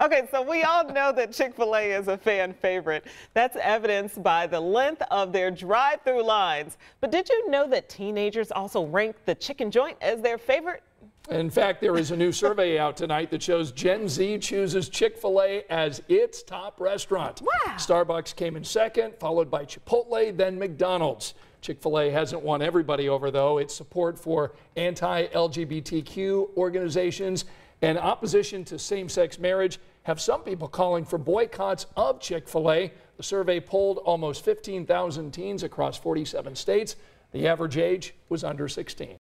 Okay, so we all know that Chick fil A is a fan favorite. That's evidenced by the length of their drive through lines. But did you know that teenagers also rank the chicken joint as their favorite? In fact, there is a new survey out tonight that shows Gen Z chooses Chick fil A as its top restaurant. Wow. Starbucks came in second, followed by Chipotle, then McDonald's. Chick fil A hasn't won everybody over, though. Its support for anti LGBTQ organizations and opposition to same sex marriage have some people calling for boycotts of Chick fil A. The survey polled almost 15,000 teens across 47 states. The average age was under 16.